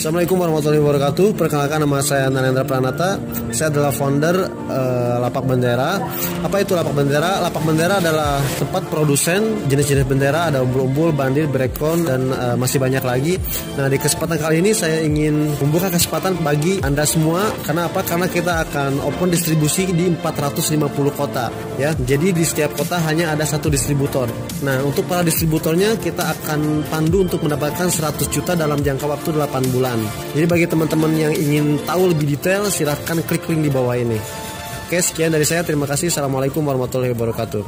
Assalamualaikum warahmatullahi wabarakatuh. Perkenalkan nama saya Nanendra Pranata. Saya adalah founder uh, Lapak Bendera. Apa itu Lapak Bendera? Lapak Bendera adalah tempat produsen jenis-jenis bendera, ada umbul-umbul, bandir, brekon, dan uh, masih banyak lagi. Nah, di kesempatan kali ini saya ingin membuka kesempatan bagi Anda semua. Karena apa? Karena kita akan open distribusi di 450 kota. Ya, jadi di setiap kota hanya ada satu distributor. Nah, untuk para distributornya kita akan pandu untuk mendapatkan 100 juta dalam jangka waktu 8 bulan Jadi bagi teman-teman yang ingin tahu lebih detail, silahkan klik link di bawah ini. Oke, sekian dari saya. Terima kasih. Assalamualaikum warahmatullahi wabarakatuh.